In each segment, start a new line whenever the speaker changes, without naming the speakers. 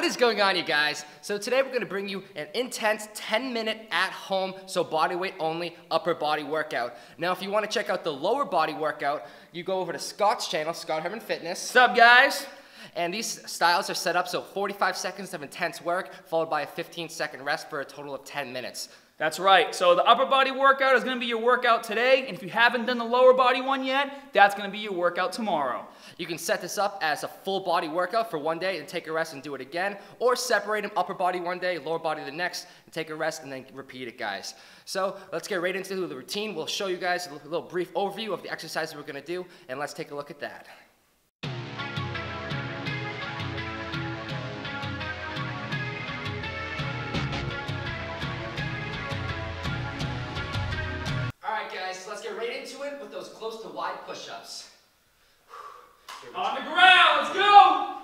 What is going on, you guys? So today we're gonna bring you an intense 10 minute at home, so body weight only, upper body workout. Now, if you wanna check out the lower body workout, you go over to Scott's channel, Scott Herman Fitness.
Up, guys?
And these styles are set up so 45 seconds of intense work, followed by a 15 second rest for a total of 10 minutes.
That's right. So the upper body workout is going to be your workout today, and if you haven't done the lower body one yet, that's going to be your workout tomorrow.
You can set this up as a full body workout for one day and take a rest and do it again, or separate them upper body one day, lower body the next, and take a rest and then repeat it, guys. So let's get right into the routine. We'll show you guys a little brief overview of the exercises we're going to do, and let's take a look at that. With those close to wide push-ups.
On the ground, let's go!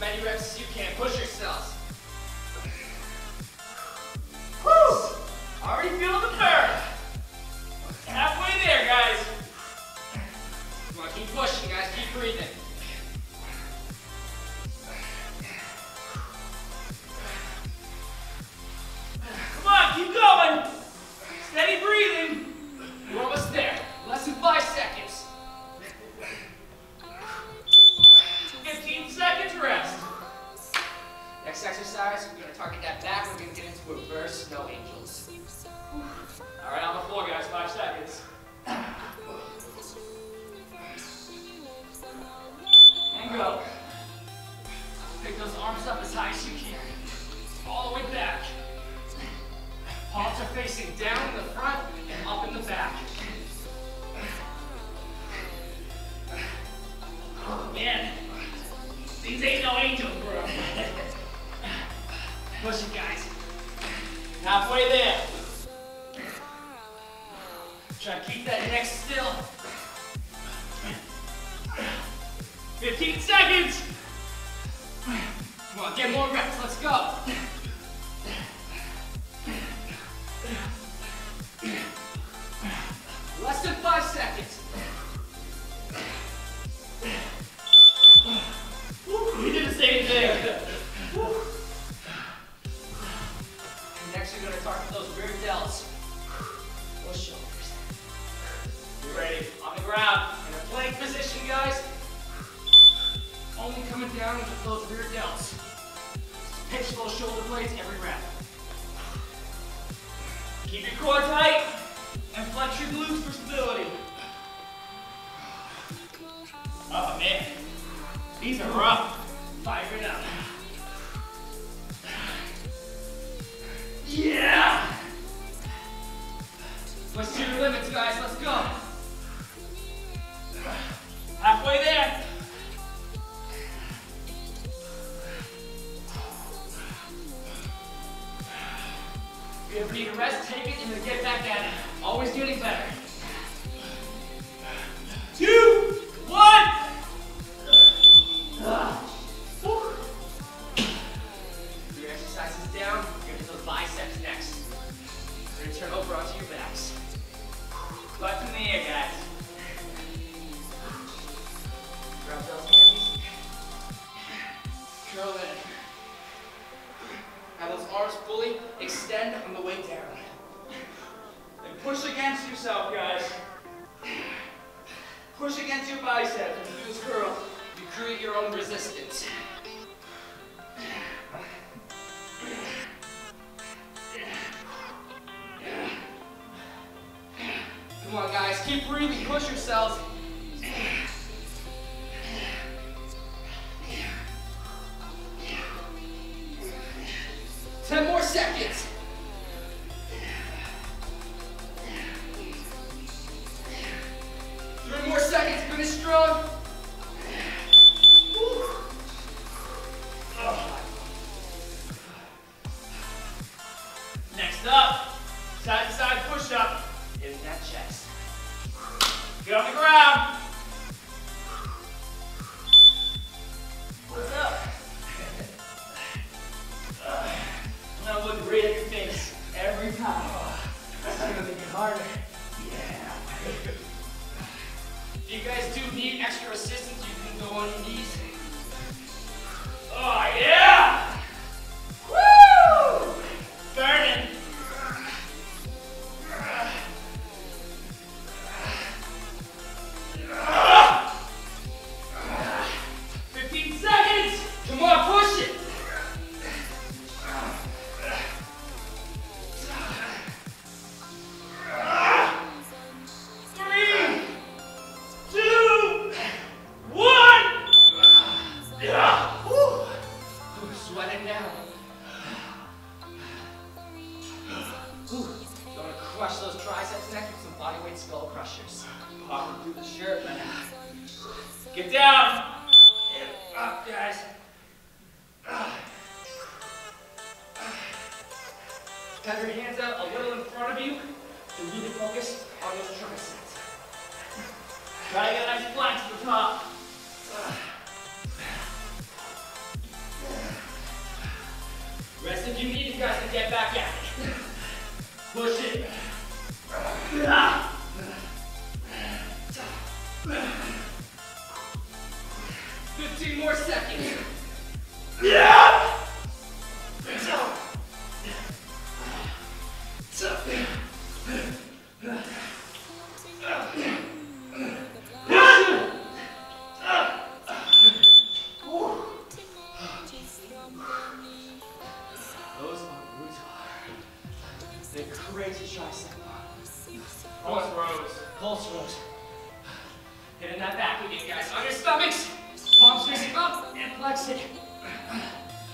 Many reps as you can. Push yourselves.
Woo! Already feeling the arms up as high as you can. All the way back.
Palms are facing down in the front and up in the back.
Man. These ain't no angels, bro. Push it, guys. Halfway there. Try to keep that neck still. 15 seconds.
Come on, get more reps. Let's go. Less than five seconds.
We did the same thing. These are rough. Fire it up. Yeah!
Push to your limits, guys. Let's go.
Halfway there.
If you need a rest, take it and then get back at it. Always getting better. Come on, guys. Keep breathing. Push yourselves. Ten more seconds. Three more seconds. Finish strong. appropriate crush those triceps next with some bodyweight skull crushers.
Popping through the shirt, man. Get down.
Hip up, guys. Have your hands out a little in front of you to really focus on those triceps.
Try to get a nice flank to the top.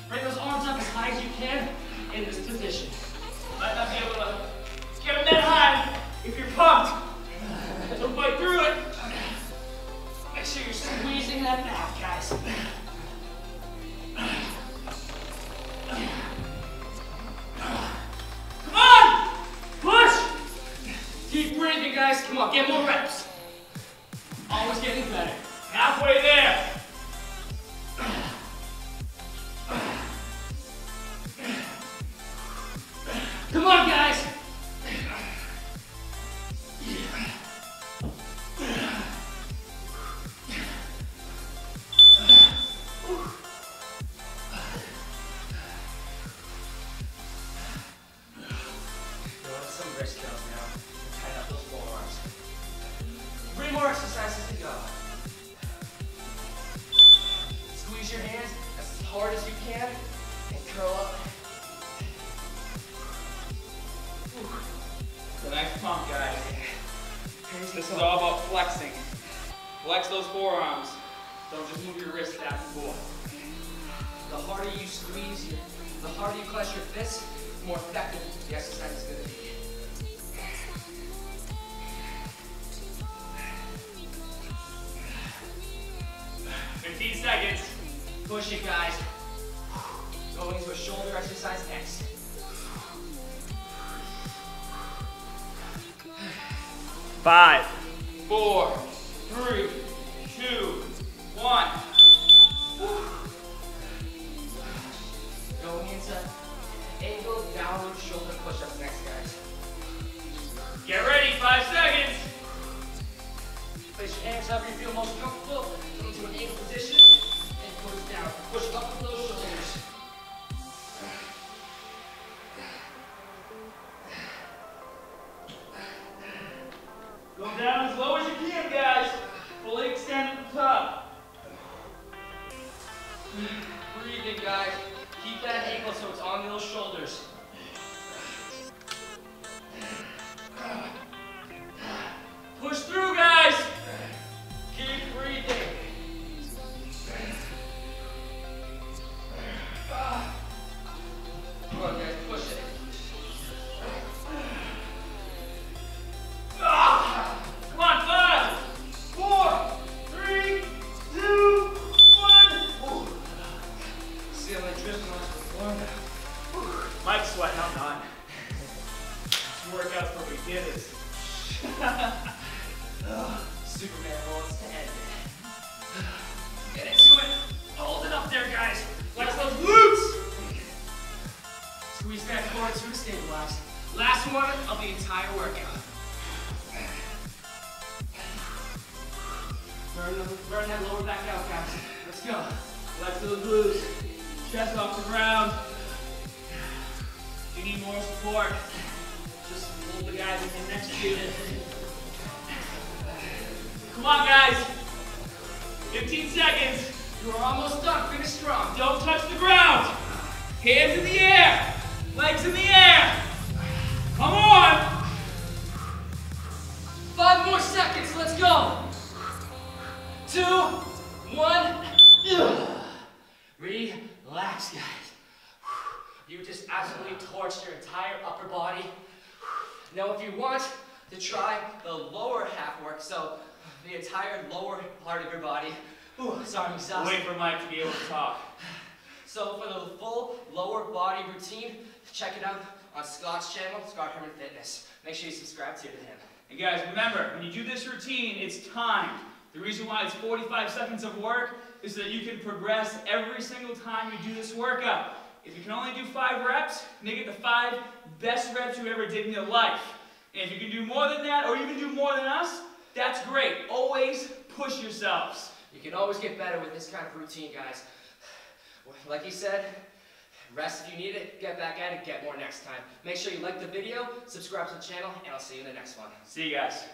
Bring those arms up as high as you can in this position.
Might not be able to get that high if you're pumped. So fight through it.
Make sure you're squeezing that back, guys.
Come on! Push!
Keep breathing, guys. Come on, get more reps. Always getting better.
Halfway there. This is all about flexing. Flex those forearms. Don't just move your wrists back and forth.
The harder you squeeze, the harder you clench your fists, the more effective the exercise is going to be.
Fifteen seconds.
Push it, guys. Going into a shoulder exercise next.
Five, four, three, two, one.
Going into angle downward shoulder push-ups next, guys.
Get ready, five seconds.
Place your hands however you feel most comfortable Breathing, guys. Keep that ankle so it's on those shoulders. Forward to stabilize. Last one of the entire workout. Burn, burn that lower back out, guys. Let's go.
Flex the glutes. Chest off the ground. If you need more support, just hold the guys in next to you. Come on, guys. 15 seconds.
You are almost done. Finish strong.
Don't touch the ground. Hands in the air. Legs in the air. Come on.
Five more seconds. Let's go. Two, one. Relax, guys. You just absolutely torched your entire upper body. Now, if you want to try the lower half work, so the entire lower part of your body. Ooh, sorry, I'm exhausted.
Wait for Mike to be able to talk.
So for the full lower body routine, check it out on Scott's channel, Scott Herman Fitness. Make sure you subscribe to him.
And guys, remember, when you do this routine, it's timed. The reason why it's 45 seconds of work is so that you can progress every single time you do this workout. If you can only do five reps, make it the five best reps you ever did in your life. And if you can do more than that, or even do more than us, that's great. Always push yourselves.
You can always get better with this kind of routine, guys. Like he said, rest if you need it, get back at it, get more next time. Make sure you like the video, subscribe to the channel, and I'll see you in the next one.
See you guys.